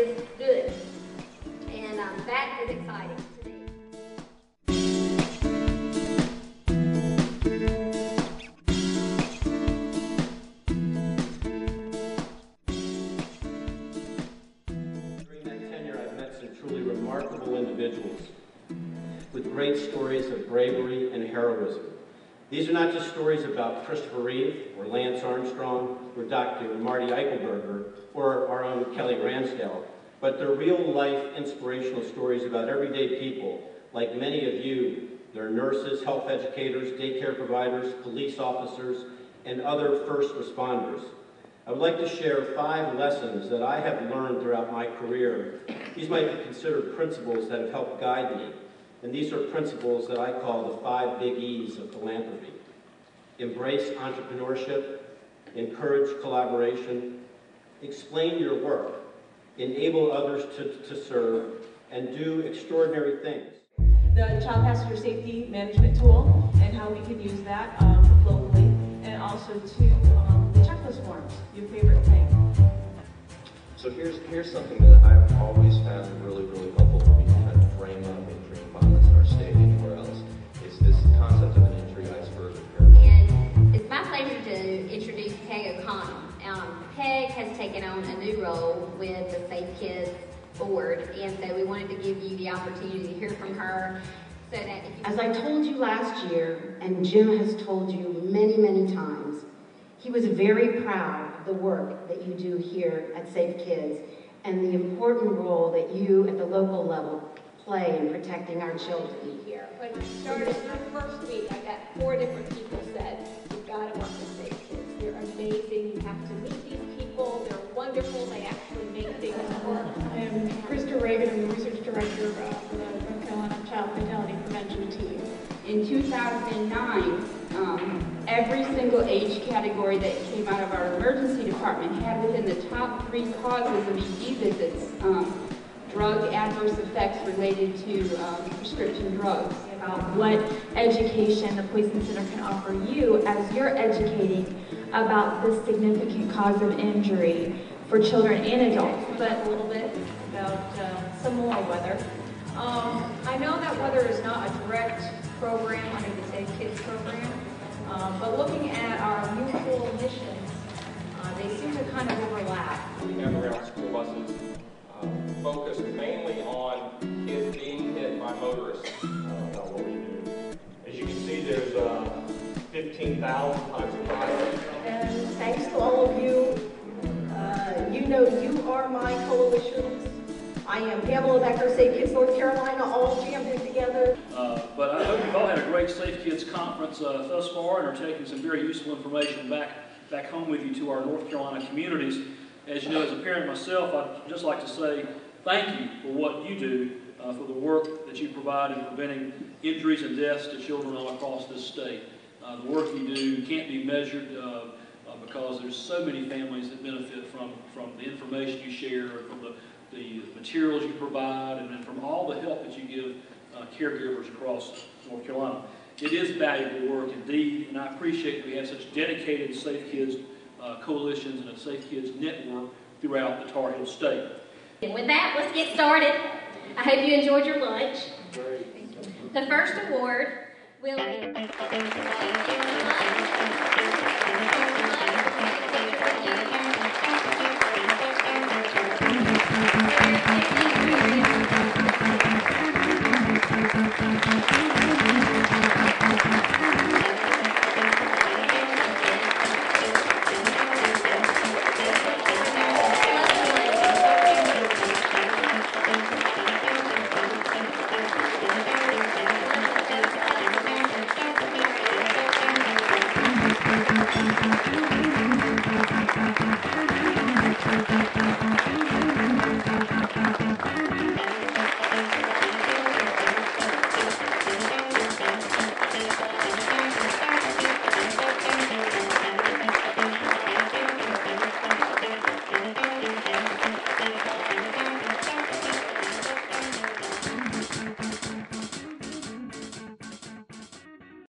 is good. And um, that is exciting. During that tenure, I've met some truly remarkable individuals with great stories of bravery and heroism. These are not just stories about Christopher Reeve or Lance Armstrong or Dr. Marty Eichelberger or our own Kelly Ransdell, but they're real-life inspirational stories about everyday people like many of you. They're nurses, health educators, daycare providers, police officers, and other first responders. I would like to share five lessons that I have learned throughout my career. These might be considered principles that have helped guide me and these are principles that I call the five big E's of philanthropy. Embrace entrepreneurship, encourage collaboration, explain your work, enable others to, to serve, and do extraordinary things. The child passenger safety management tool and how we can use that um, locally, and also to um, the checklist forms, your favorite thing. So here's here's something that I've always found really, really helpful for me Taken on a new role with the Safe Kids board, and so we wanted to give you the opportunity to hear from her. So that As I told you last year, and Jim has told you many, many times, he was very proud of the work that you do here at Safe Kids and the important role that you at the local level play in protecting our children. Here, when we started our first week, I got four different people said, you've got to work with Safe Kids. They're amazing. You have to meet these people. They're wonderful. They actually make things work. I am Krista Reagan. I'm the research director for the North Carolina Child Fatality Prevention Team. In 2009, um, every single age category that came out of our emergency department had within the top three causes of ED visits um, drug adverse effects related to um, prescription drugs. About what education the Poison Center can offer you as you're educating about the significant cause of injury for children and adults. But a little bit about uh, some more weather. Um, I know that weather is not a direct program under the Safe Kids program, um, but looking at our mutual missions, uh, they seem to kind of overlap. We have school buses uh, focused mainly on kids being hit by motorists. Uh. As you can see, there's uh, 15,000 types of drivers. Am Pamela Becker, Safe Kids North Carolina, all jammed together. Uh, but I hope you've all had a great Safe Kids conference uh, thus far and are taking some very useful information back, back home with you to our North Carolina communities. As you know, as a parent myself, I'd just like to say thank you for what you do, uh, for the work that you provide in preventing injuries and deaths to children all across this state. Uh, the work you do can't be measured uh, uh, because there's so many families that benefit from, from the information you share, from the, the materials you provide, and then from all the help that you give uh, caregivers across North Carolina. It is valuable work indeed, and I appreciate that we have such dedicated Safe Kids uh, coalitions and a Safe Kids network throughout the Tar Heel State. And with that, let's get started. I hope you enjoyed your lunch. The first award will be... Thank you.